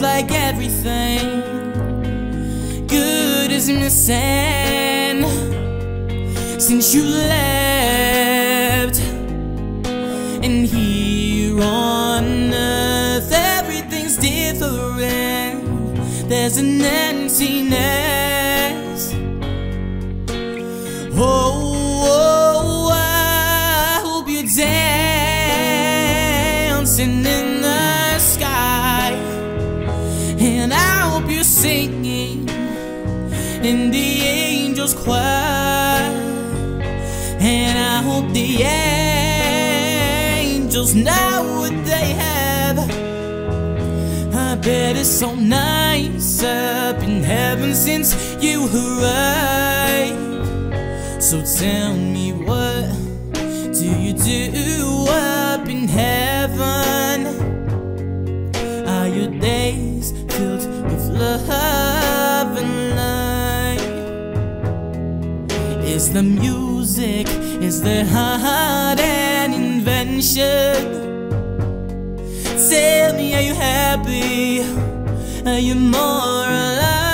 like everything good is missing since you left. And here on earth everything's different. There's an emptiness. Oh, singing in the angels' choir. And I hope the angels know what they have. I bet it's so nice up in heaven since you arrived. So tell me what do you do love and light? Is the music, is the heart an invention? Tell me, are you happy? Are you more alive?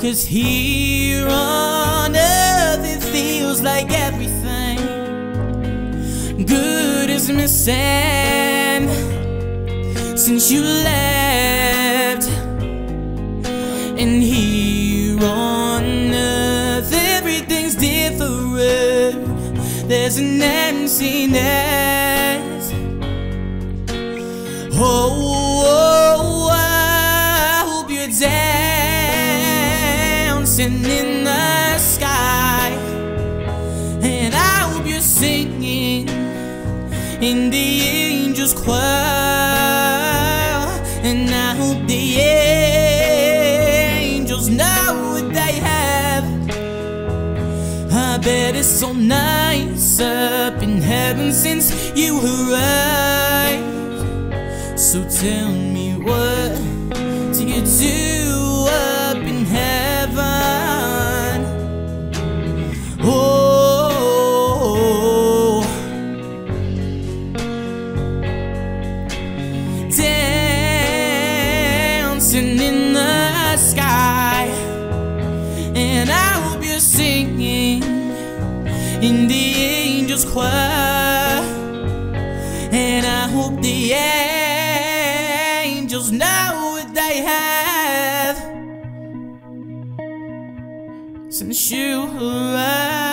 Cause here on earth it feels like everything good is missing since you left. There's an emptiness. Oh, oh, oh, I hope you're dancing in the sky. And I hope you're singing in the angels' choir. And I hope the angels know what they have. I bet it's so nice up in heaven since you arrived. So tell me what do you do up in heaven? Oh, dancing in the sky, and I hope you're singing in the choir, and I hope the angels know what they have since you arrived.